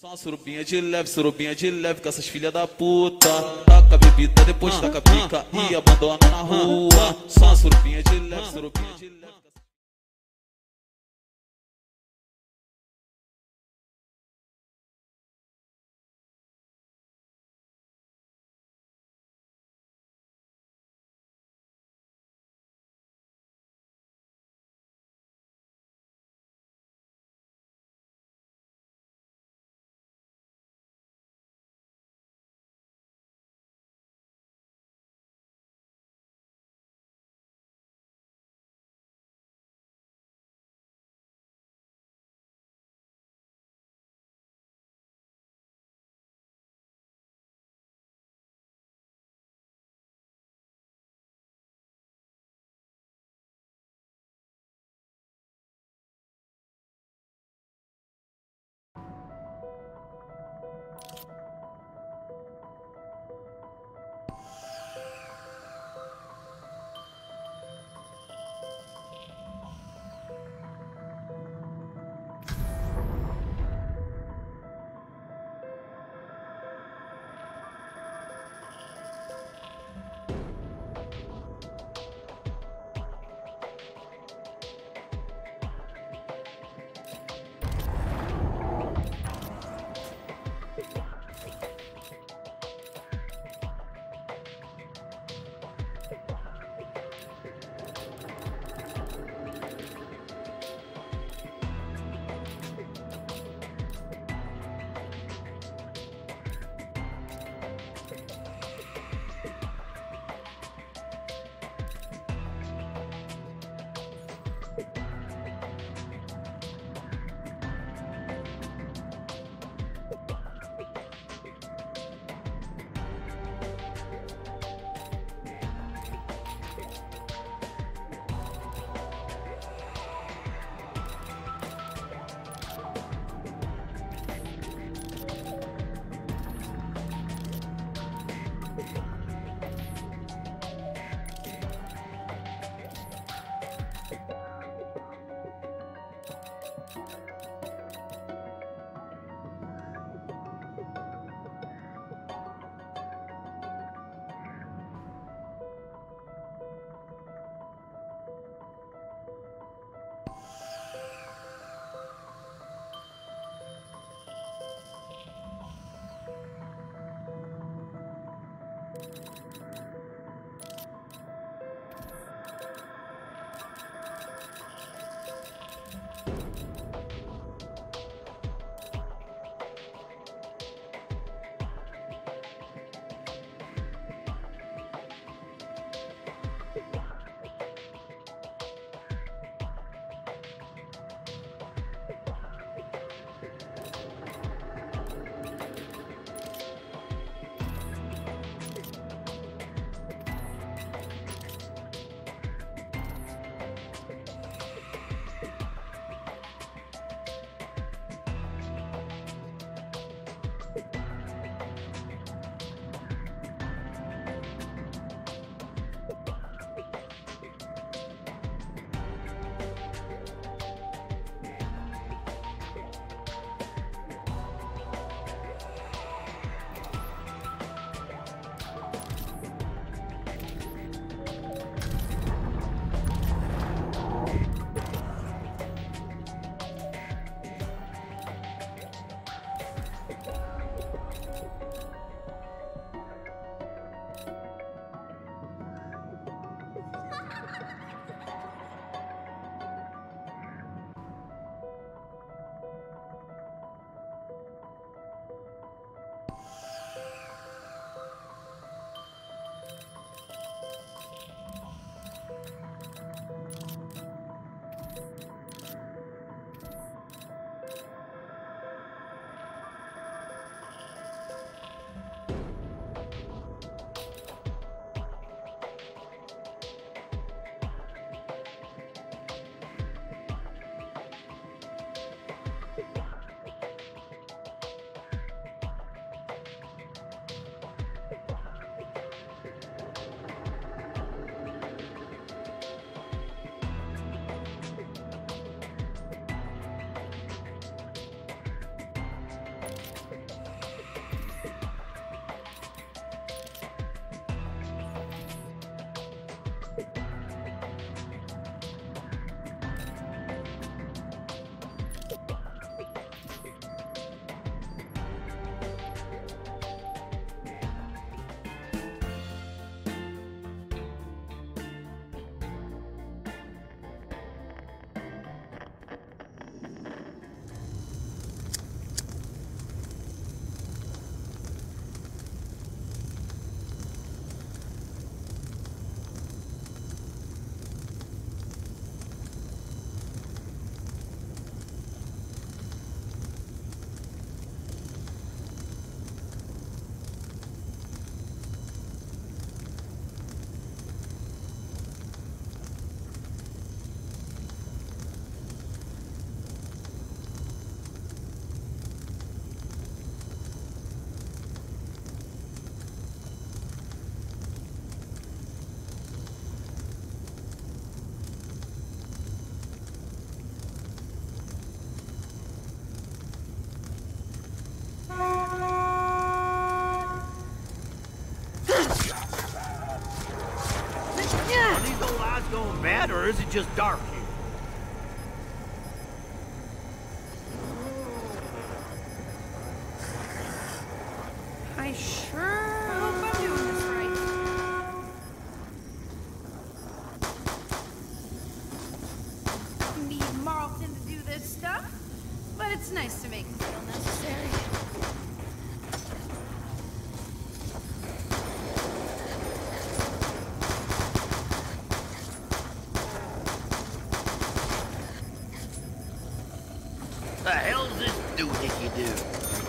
Só surubinha de leve, surubinha de leve, com essas filhas da puta. Taca a bebida, depois taca a pica e abandona na rua. Só surubinha de leve, surubinha de leve. you that, or is it just dark here? I sure hope I'm doing this right. You need Marlton to do this stuff, but it's nice to make him feel necessary. the hell's this doohickey do?